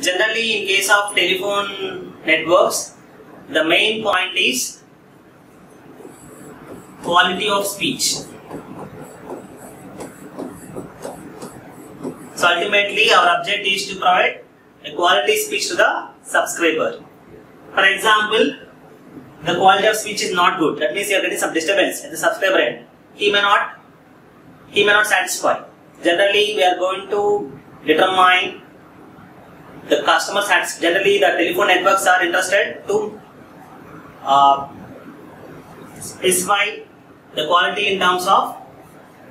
Generally, in case of telephone networks, the main point is quality of speech. So ultimately, our object is to provide a quality speech to the subscriber. For example, the quality of speech is not good. That means you are getting some disturbance at the subscriber end. He may not, he may not satisfy. Generally, we are going to determine the customers. Generally, the telephone networks are interested to uh, specify the quality in terms of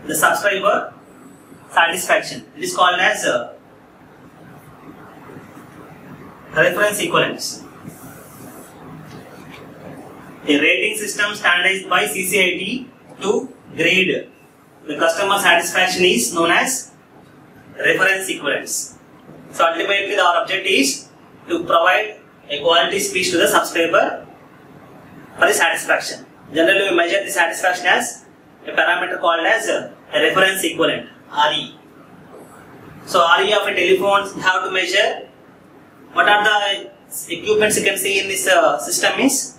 the subscriber satisfaction. It is called as uh, reference equivalence. A rating system standardized by CCITT to grade the customer satisfaction is known as reference equivalence. So ultimately our object is to provide a quality speech to the subscriber for the satisfaction. Generally we measure the satisfaction as a parameter called as a reference equivalent RE. So RE of a telephone how to measure what are the equipments you can see in this uh, system is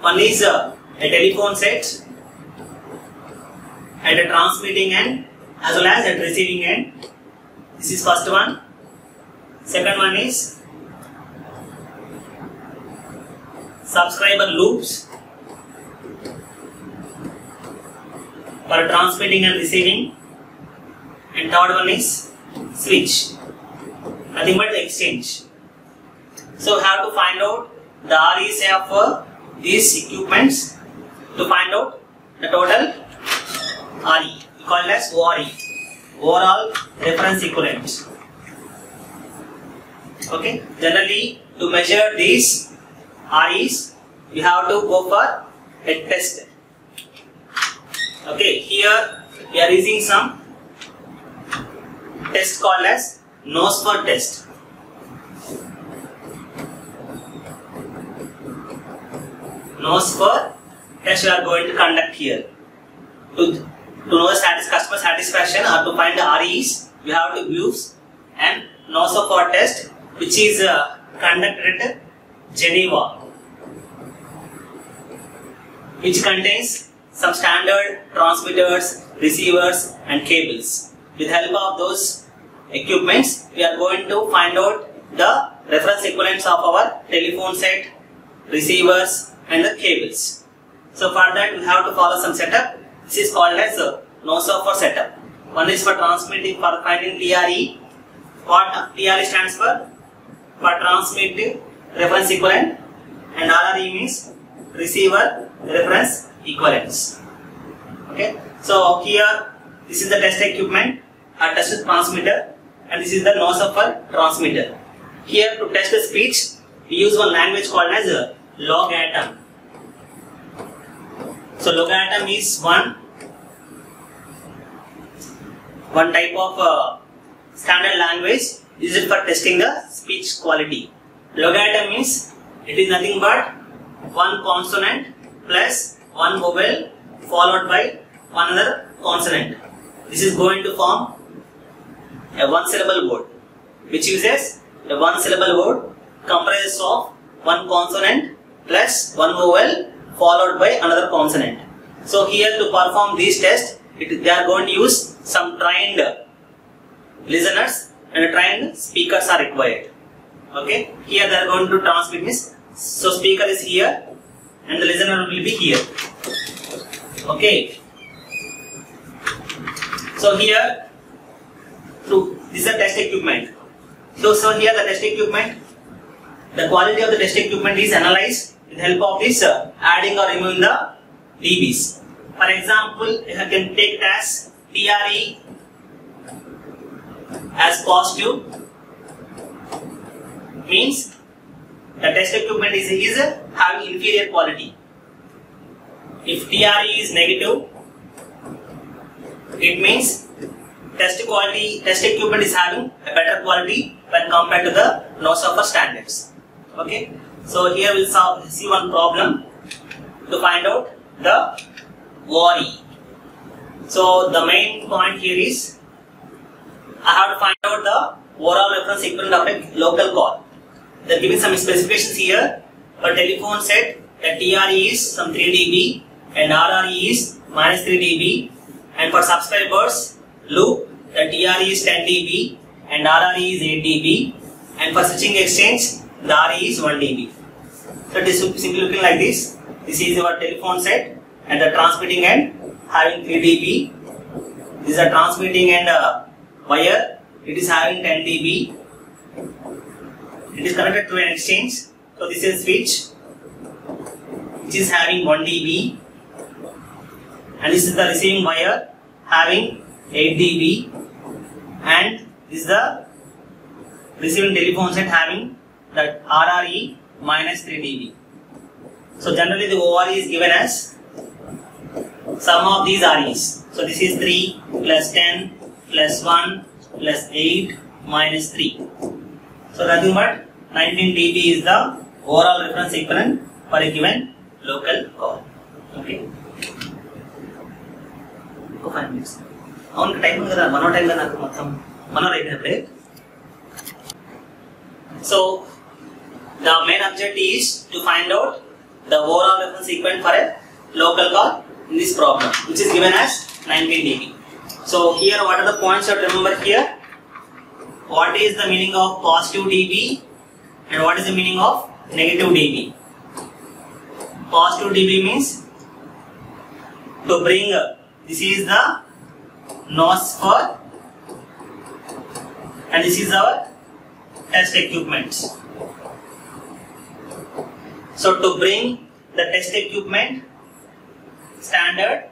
one is uh, a telephone set at a transmitting end as well as at receiving end. This is first one. Second one is subscriber loops for transmitting and receiving. And third one is switch. Nothing but the exchange. So have to find out the REs of uh, these equipments to find out the total RE called as ORE overall reference equivalent. Okay, generally to measure these REs we have to go for a test. Okay, here we are using some test called as NOSFER test. NOSFER test we are going to conduct here. To, to know the status, customer satisfaction or to find the REs, we have to use and NOSFER test which is uh, conducted at Geneva which contains some standard transmitters, receivers and cables. With help of those equipments, we are going to find out the reference equivalents of our telephone set, receivers and the cables. So for that we have to follow some setup. This is called as a NOSFER setup. One is for transmitting for finding TRE. What TRE stands for? For transmit reference equivalent and RRE means receiver reference equivalence. Okay. So here this is the test equipment, a test transmitter and this is the NOSFER transmitter. Here to test the speech we use one language called as a logatom. So logatom is one one type of uh, standard language used for testing the speech quality. Logatom means it is nothing but one consonant plus one vowel followed by one other consonant. This is going to form a one syllable word which uses a one syllable word comprises of one consonant plus one vowel followed by another consonant. So here to perform these tests, it, they are going to use some trained listeners and a triangle, speakers are required. Okay, here they are going to transmit this. So speaker is here and the listener will be here. Okay. So here, to this is a test equipment. So, so here the test equipment, the quality of the test equipment is analyzed with help of this uh, adding or removing the dBs. For example, I can take as TRE as positive means the test equipment is, is having inferior quality. If TRE is negative, it means test quality test equipment is having a better quality when compared to the NOSFER standards. Okay, so here we'll solve, see one problem to find out the ORE. So the main point here is I have to find out the overall reference equivalent of a local call. They are giving some specifications here. For telephone set, the TRE is some 3 dB and RRE is minus 3 dB. And for subscribers, loop, the TRE is 10 dB and RRE is 8 dB. And for switching exchange, the RE is 1 dB. So it is simply looking like this. This is your telephone set and the transmitting end having 3 dB. This is a transmitting end uh, wire. It is having 10 dB. It is connected to an exchange. So this is switch which is having 1 dB and this is the receiving wire having 8 dB and this is the receiving telephone set having that RRE minus 3 dB. So generally the ORE is given as sum of these REs. So this is 3 plus 10 plus 1 plus 8 minus 3. So nothing but 19 dB is the overall reference equivalent for a given local call. Okay. ఇంకో five minutes అవును time ఉంది కదా one hour time కదా నాకు మొత్తం one hour అయిపోయినప్పుడే so the main objective is to find out the overall reference equivalent for a local call in this problem, which is given as 19 dB. So here, what are the points you have to remember here? What is the meaning of positive dB and what is the meaning of negative dB? Positive dB means to bring this is the NOSFER and this is our test equipment. So to bring the test equipment standard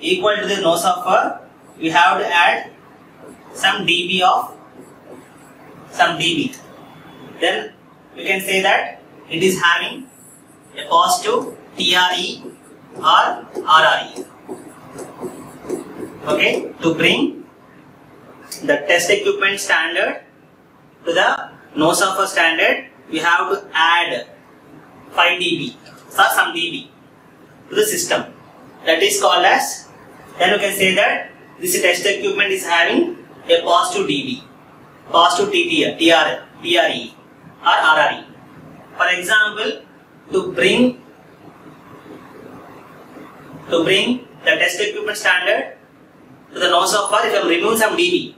equal to the NOSFER, we have to add some dB of some dB. Then we can say that it is having a positive TRE or RRE. Okay, to bring the test equipment standard to the NOSFER standard, we have to add 5 dB or some dB to the system. That is called as, then you can say that this test equipment is having a positive dB, positive TTR, TR, TRE or RRE. For example, to bring to bring the test equipment standard to the NOSFER, if I remove some dB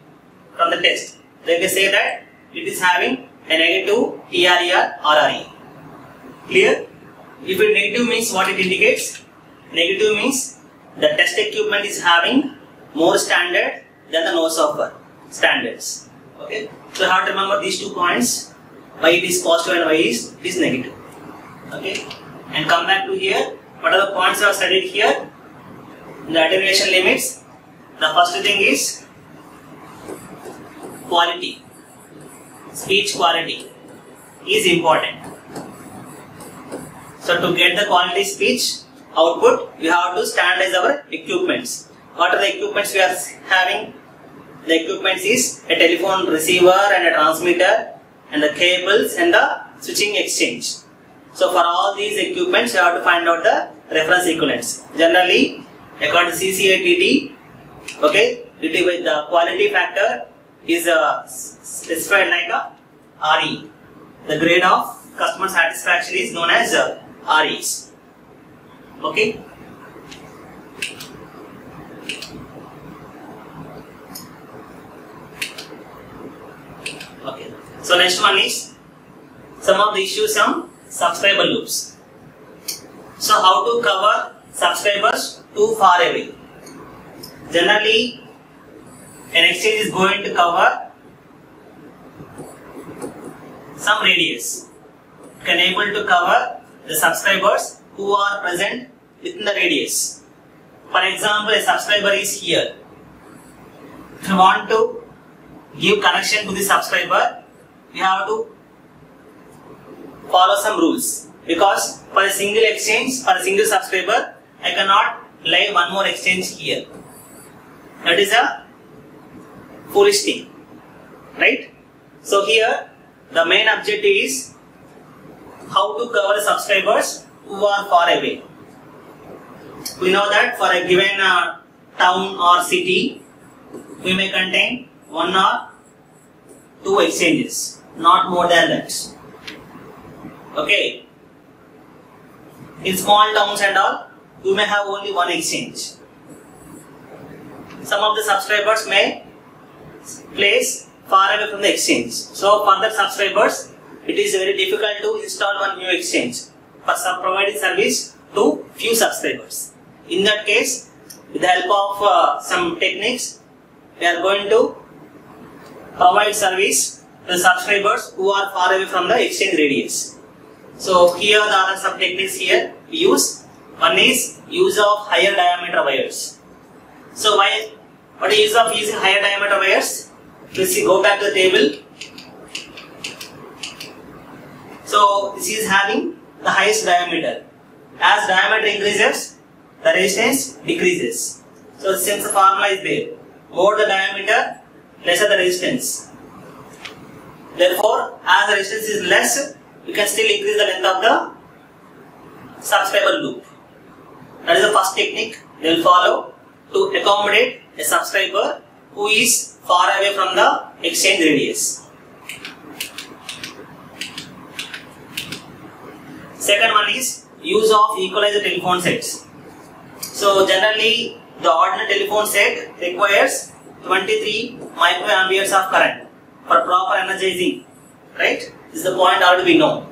from the test, then we say that it is having a negative TRE or RRE. Clear? If it negative means what it indicates? Negative means the test equipment is having more standard than the NOSFER standards. Okay? So you have to remember these two points. Why it is positive and it is, it is negative. Okay? And come back to here. What are the points I have studied here? The attenuation limits. The first thing is quality. Speech quality is important. So to get the quality speech output, we have to standardize our equipments. What are the equipments we are having? The equipments is a telephone receiver and a transmitter and the cables and the switching exchange. So for all these equipments, you have to find out the reference equivalents. Generally, according to CCITT, okay, it with the quality factor is uh, specified like a RE. The grade of customer satisfaction is known as uh, REs. Okay. So next one is some of the issues on subscriber loops. So how to cover subscribers too far away? Generally, an exchange is going to cover some radius. Can able to cover the subscribers who are present within the radius. For example, a subscriber is here. If you want to give connection to the subscriber, we have to follow some rules. Because for a single exchange, for a single subscriber, I cannot lay one more exchange here. That is a foolish thing. Right? So here, the main objective is how to cover subscribers who are far away. We know that for a given uh, town or city, we may contain one or two exchanges, not more than that. Okay. In small towns and all, you may have only one exchange. Some of the subscribers may place far away from the exchange. So for the subscribers, it is very difficult to install one new exchange for some providing service to few subscribers. In that case, with the help of uh, some techniques, we are going to provide service the subscribers who are far away from the exchange radius. So here there are some techniques here we use. One is use of higher diameter wires. So why what is use of using higher diameter wires? Let's see, go back to the table. So this is having the highest diameter. As diameter increases, the resistance decreases. So since the formula is there, more the diameter, lesser the resistance. Therefore, as the resistance is less, we can still increase the length of the subscriber loop. That is the first technique they will follow to accommodate a subscriber who is far away from the exchange radius. Second one is use of equalizer telephone sets. So generally the ordinary telephone set requires 23 microamperes of current for proper energizing. Right? This is the point already we know.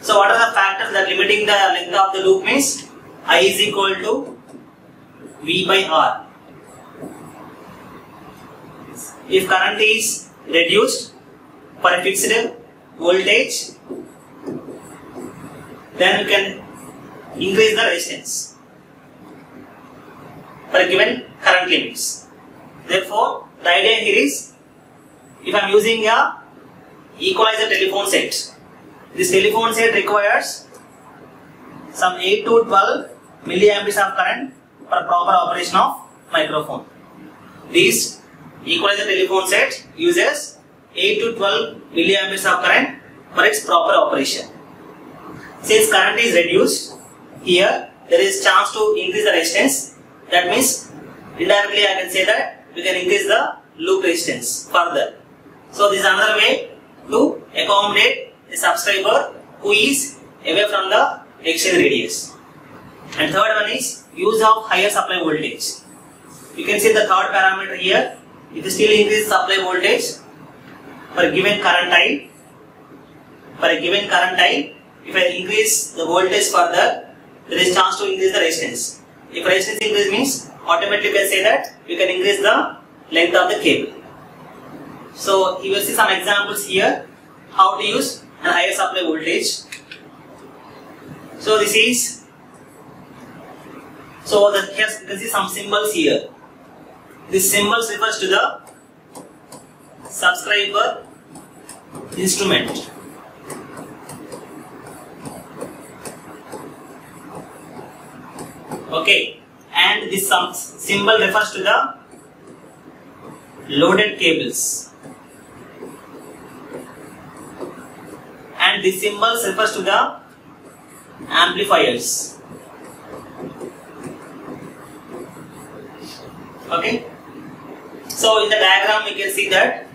So what are the factors that limiting the length of the loop means I is equal to V by R. If current is reduced for a fixed voltage, then you can increase the resistance for a given current limits. Therefore, the idea here is if I am using a equalizer telephone set, this telephone set requires some 8 to 12 milliamperes of current for proper operation of microphone. This equalizer telephone set uses 8 to 12 milliamperes of current for its proper operation. Since current is reduced, here there is chance to increase the resistance. That means indirectly I can say that we can increase the loop resistance further. So this is another way to accommodate a subscriber who is away from the exchange radius. And third one is use of higher supply voltage. You can see the third parameter here. If you still increase supply voltage for given current I, for a given current I, if I increase the voltage further, there is chance to increase the resistance. If resistance increase means automatically you can say that you can increase the length of the cable. So you will see some examples here how to use a higher supply voltage. So this is so the, here you can see some symbols here. This symbols refers to the subscriber instrument. Okay, and this some symbol refers to the loaded cables. This symbol refers to the amplifiers. Okay. So in the diagram we can see that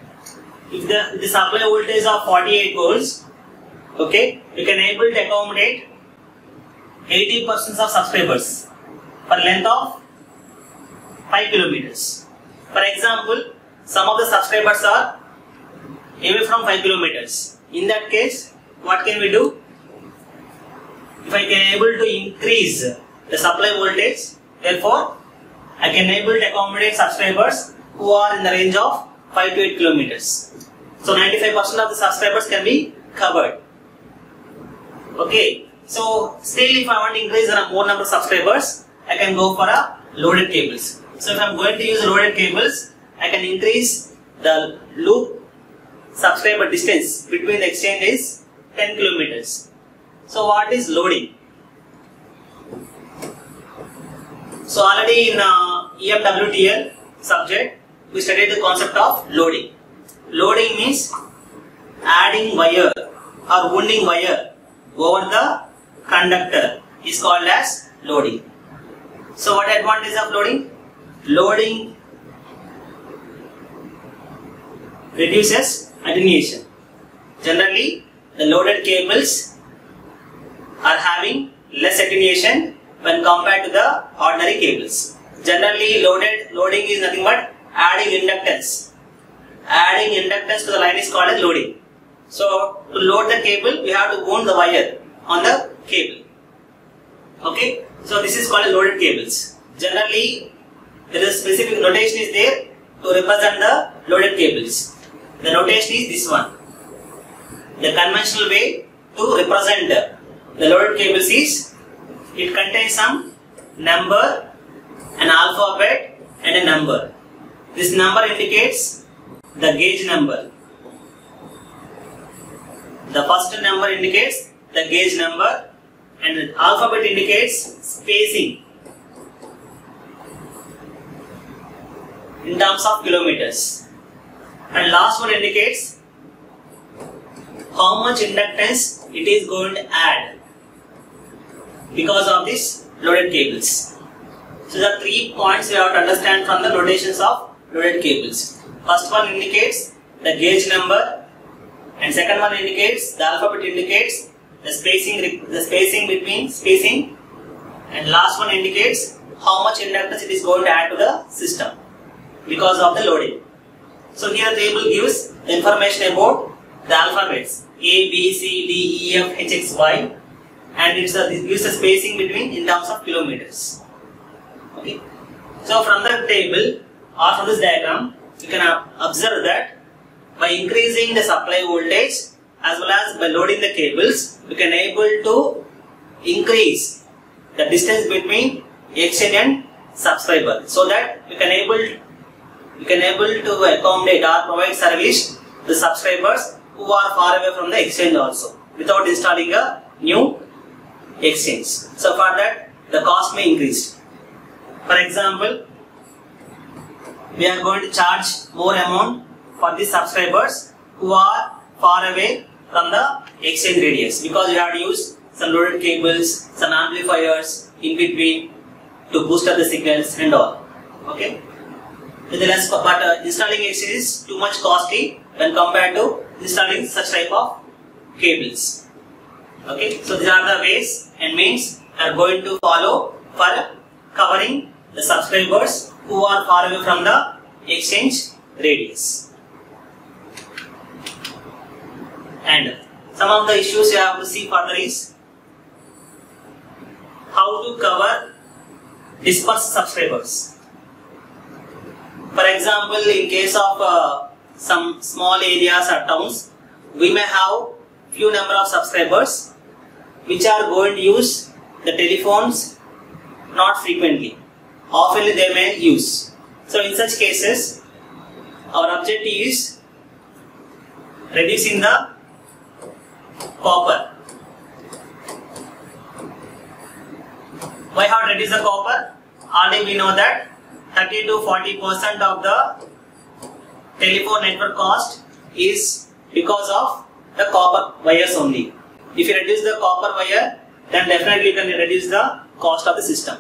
if the, the supply voltage of 48 volts, okay, we can able to accommodate 80% of subscribers for length of 5 kilometers. For example, some of the subscribers are away from 5 kilometers. In that case, what can we do? If I can able to increase the supply voltage, therefore I can able to accommodate subscribers who are in the range of 5 to 8 kilometers. So 95% of the subscribers can be covered. Okay. So still if I want to increase the more number of subscribers, I can go for a loaded cables. So if I'm going to use loaded cables, I can increase the loop subscriber distance between the exchange is 10 kilometers. So what is loading? So already in uh, EMWTL subject, we studied the concept of loading. Loading means adding wire or wounding wire over the conductor is called as loading. So what advantage of loading? Loading reduces attenuation. Generally, the loaded cables are having less attenuation when compared to the ordinary cables. Generally, loaded loading is nothing but adding inductance. Adding inductance to the line is called as loading. So, to load the cable, we have to wound the wire on the cable. Okay, so this is called loaded cables. Generally, there is specific notation is there to represent the loaded cables. The notation is this one. The conventional way to represent the loaded cables is it contains some number, an alphabet and a number. This number indicates the gauge number. The first number indicates the gauge number and the alphabet indicates spacing in terms of kilometers. And last one indicates how much inductance it is going to add because of this loaded cables. So the three points you have to understand from the notations of loaded cables. First one indicates the gauge number and second one indicates the alphabet indicates the spacing the spacing between spacing and last one indicates how much inductance it is going to add to the system because of the loading. So here the table gives information about the alphabets A, B, C, D, E, F, H, X, Y and it's a, gives a spacing between in terms of kilometers. Okay. So from the table or from this diagram you can observe that by increasing the supply voltage as well as by loading the cables we can able to increase the distance between exchange and subscriber so that we can able we can able to accommodate or provide service to subscribers who are far away from the exchange also without installing a new exchange. So for that the cost may increase. For example, we are going to charge more amount for the subscribers who are far away from the exchange radius because we have to use some loaded cables, some amplifiers in between to boost up the signals and all. Okay. But uh, installing exchange is too much costly when compared to installing such type of cables. Okay. So these are the ways and means are going to follow for covering the subscribers who are far away from the exchange radius. And some of the issues you have to see further is how to cover dispersed subscribers. For example, in case of uh, some small areas or towns, we may have few number of subscribers which are going to use the telephones not frequently. Often they may use. So in such cases, our objective is reducing the copper. Why have reduced the copper? Already we know that 30 to 40 percent of the telephone network cost is because of the copper wires only. If you reduce the copper wire, then definitely you can reduce the cost of the system.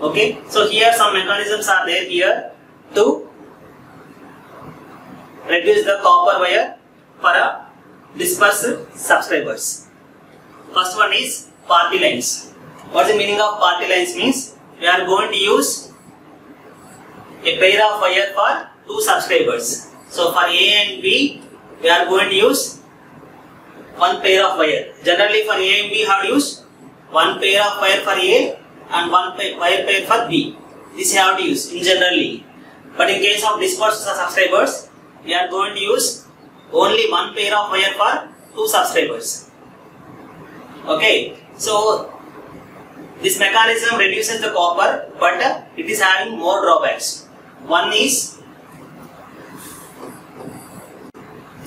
Okay, so here some mechanisms are there here to reduce the copper wire for a dispersed subscribers. First one is party lines. What is the meaning of party lines means? We are going to use a pair of wire for two subscribers. So for A and B, we are going to use one pair of wire. Generally for A and B, how to use one pair of wire for A and one pair, wire pair for B. This you have to use in generally. But in case of dispersed subscribers, we are going to use only one pair of wire for two subscribers. Okay, so this mechanism reduces the copper, but it is having more drawbacks. One is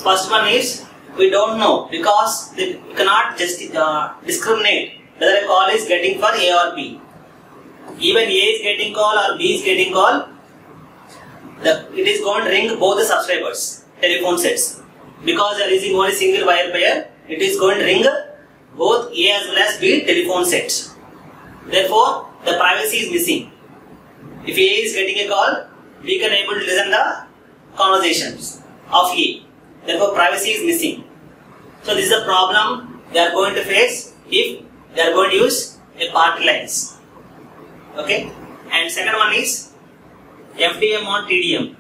first one is we don't know because we cannot just uh, discriminate whether a call is getting for A or B. Even A is getting call or B is getting call, the, it is going to ring both the subscribers telephone sets because they are using only single wire pair. It is going to ring both A as well as B telephone sets. Therefore, the privacy is missing. If A is getting a call, we can able to listen the conversations. of A. Therefore, privacy is missing. So this is a problem they are going to face if they are going to use a party lines. Okay. And second one is FDM on TDM.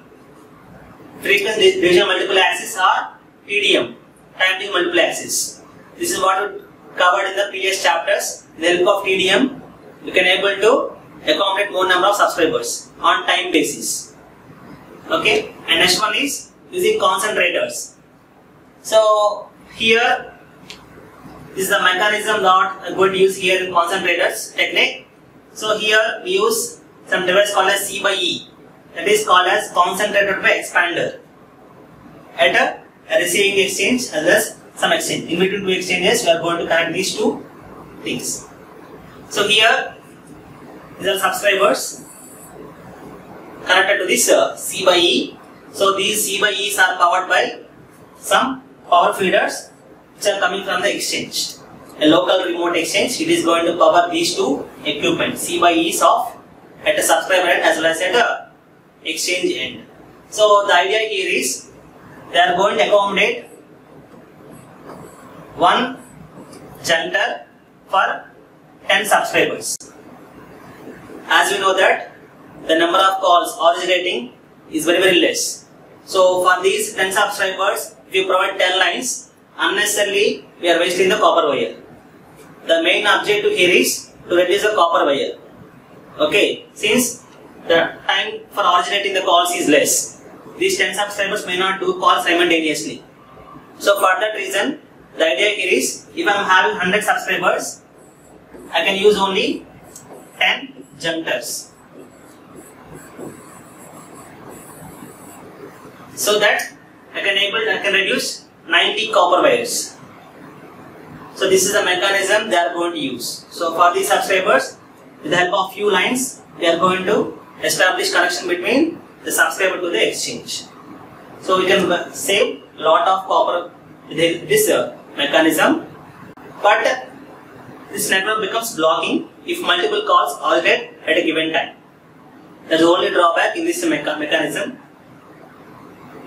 Frequency division multiple axis or TDM, time division multiple axis. This is what we covered in the previous chapters. With the help of TDM, you can able to accommodate more number of subscribers on time basis. Okay. And next one is using concentrators. So here is the mechanism that I'm going to use here in concentrators technique. So here we use some device called as C by E. That is called as concentrator by expander. At a, receiving exchange as well as some exchange. In between two exchanges, we are going to connect these two things. So here these are subscribers connected to this uh, C by E. So these C by E's are powered by some power feeders which are coming from the exchange. A local remote exchange, it is going to power these two equipment, C by E's of at a subscriber end as well as at a exchange end. So the idea here is they are going to accommodate one junctor for 10 subscribers. As we know that the number of calls originating is very very less. So for these 10 subscribers, if you provide 10 lines, unnecessarily we are wasting the copper wire. The main objective here is to reduce the copper wire. Okay, since the time for originating the calls is less, these 10 subscribers may not do calls simultaneously. So for that reason, the idea here is if I am having 100 subscribers, I can use only 10 junctors. So that I can able I can reduce 90 copper wires. So this is the mechanism they are going to use. So for these subscribers, with the help of few lines, they are going to establish connection between the subscriber to the exchange. So we can save lot of copper with this uh, mechanism, but this network becomes blocking if multiple calls alternate at a given time. That's the only drawback in this mecha mechanism.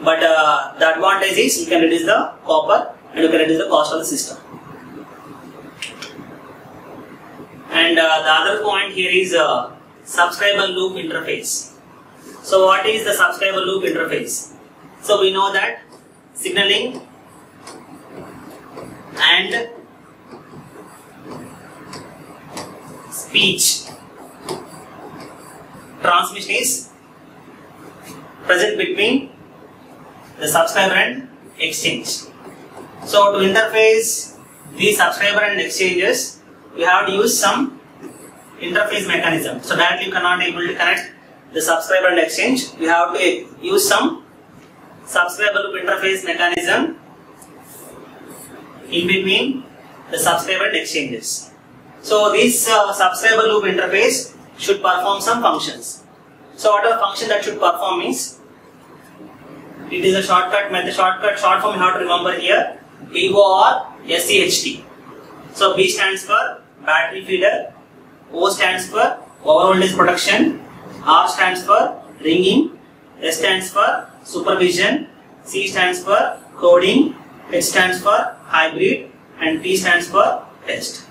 But uh, the advantage is you can reduce the copper and you can reduce the cost of the system. And uh, the other point here is uh, subscriber loop interface. So what is the subscriber loop interface? So we know that signaling and speech transmission is present between the subscriber and exchange. So to interface these subscriber and exchanges, we have to use some interface mechanism. So directly you cannot able to connect the subscriber and exchange. We have to use some subscriber loop interface mechanism in between the subscriber and exchanges. So this uh, subscriber loop interface should perform some functions. So whatever function that should perform means it is a shortcut method, shortcut, short form you have to remember here, BO or SCHT. So B stands for battery feeder, O stands for over voltage protection, R stands for ringing, S stands for supervision, C stands for coding, H stands for hybrid, and T stands for test.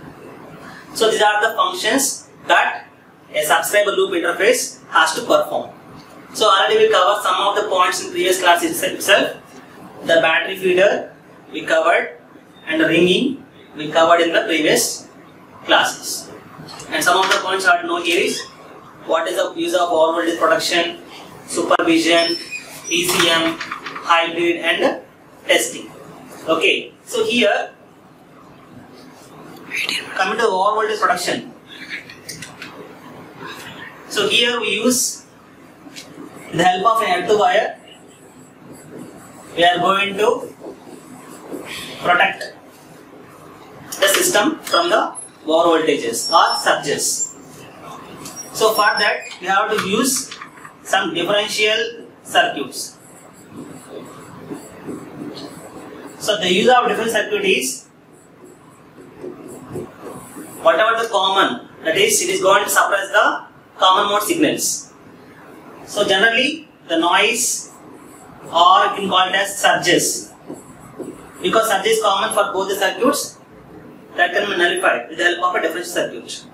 So these are the functions that a subscriber loop interface has to perform. So already we covered some of the points in previous class itself. The battery feeder we covered and the ringing we covered in the previous classes. And some of the points are know here is what is the use of all voltage protection, supervision, ECM, hybrid and testing. Okay, so here coming to all voltage production. So here we use the help of an L2 wire, we are going to protect the system from the over voltages or surges. So for that we have to use some differential circuits. So the use of different circuit is whatever the common that is it is going to suppress the common mode signals. So generally the noise or you can call it as surges. Because surge is common for both the circuits that can be nullified with the help of a differential circuit.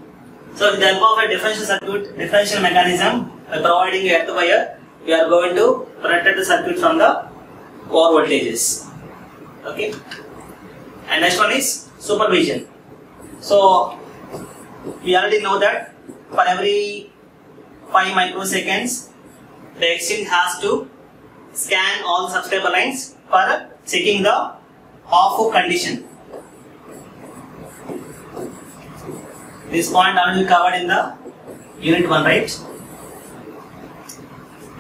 So with the help of a differential circuit, differential mechanism, by providing earth wire, we are going to protect the circuit from the over voltages. Okay. And next one is supervision. So we already know that for every 5 microseconds, the exchange has to scan all subscriber lines for checking the off condition. This point already covered in the unit 1, right?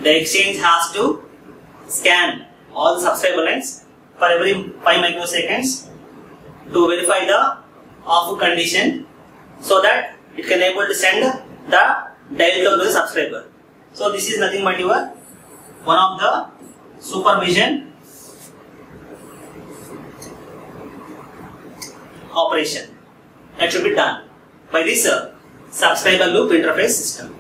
The exchange has to scan all the subscriber lines for every 5 microseconds to verify the off condition so that it can able to send the dial tone to the subscriber. So this is nothing but your one of the supervision operation that should be done by this uh, subscriber loop interface system.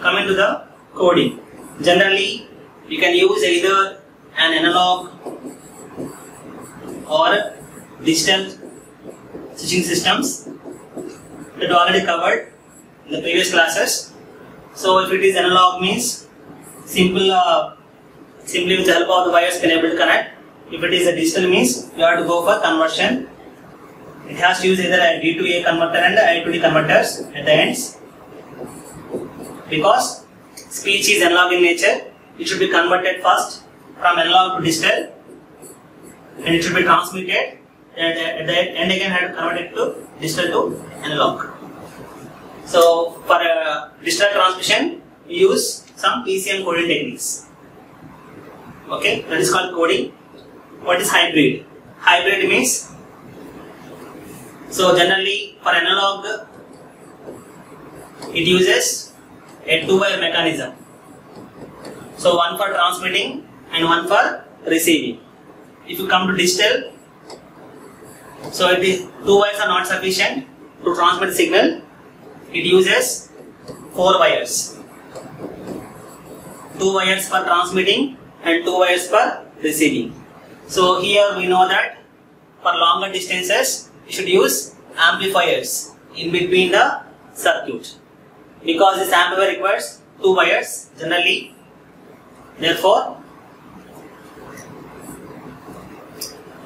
Coming to the coding. Generally, you can use either an analog or digital switching systems that already covered in the previous classes. So if it is analog means simple uh, simply with the help of the wires can able to connect. If it is a digital means you have to go for conversion. It has to use either a D to A converter and a to D converters at the ends. Because speech is analog in nature, it should be converted first from analog to digital and it should be transmitted and at the end again have to convert it to digital to analog. So for digital transmission, we use some PCM coding techniques. Okay, that is called coding. What is hybrid? Hybrid means so generally for analog, it uses a two-wire mechanism. So one for transmitting and one for receiving. If you come to digital, so if the two wires are not sufficient to transmit signal, it uses four wires. Two wires for transmitting and two wires for receiving. So here we know that for longer distances, you should use amplifiers in between the circuit because this amplifier requires two wires generally. Therefore,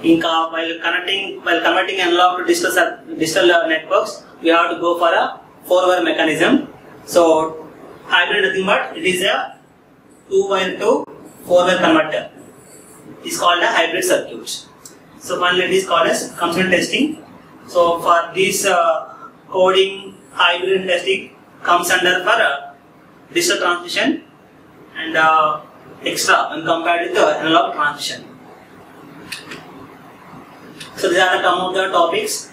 in while connecting while converting analog to digital digital uh, networks, we have to go for a four-wire mechanism. So hybrid nothing but it is a two-wire to four-wire converter. It's called a hybrid circuit. So finally, it is called as consumer testing. So for this uh, coding hybrid testing comes under for uh, digital transmission and uh, extra when compared with the analog transmission. So these are the some of the topics,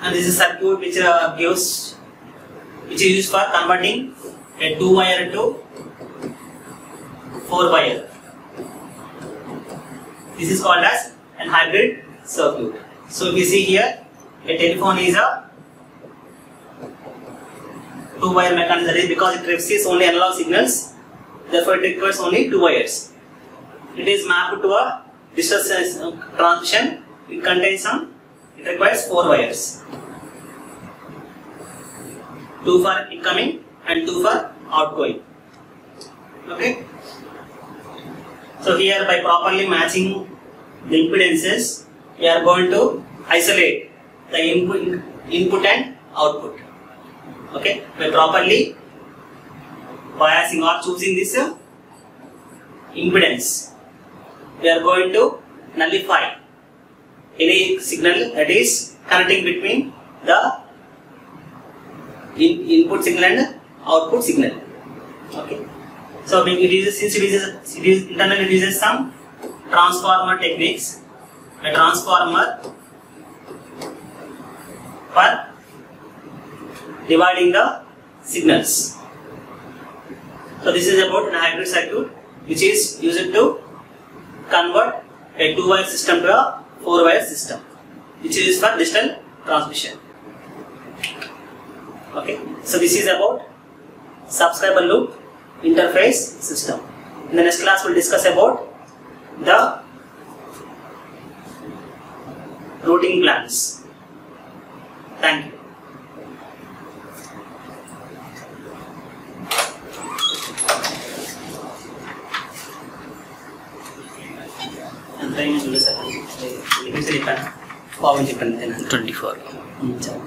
and this is circuit which uh, gives, which is used for converting a two wire to four wire. This is called as an hybrid circuit. So we see here, a telephone is a two wire mechanism because it receives only analog signals, therefore it requires only two wires. It is mapped to a digital uh, transmission it contains some, it requires four wires. Two for incoming and two for outgoing. Okay? So here by properly matching the impedances, we are going to isolate the input, input and output. Okay? By properly biasing or choosing this uh, impedance, we are going to nullify any signal that is connecting between the in, input signal and output signal. Okay. So it uses since it uses it is internally it uses some transformer techniques. A transformer for dividing the signals. So this is about an hybrid circuit which is used to convert a two-wire system to a four-wire system, which is used for digital transmission. Okay, so this is about subscriber loop interface system. In the next class, we'll discuss about the routing plans. Thank you. ఎంత అయింది చూడు sir చెప్పాను బాగుంది చెప్పండి twenty four చాలు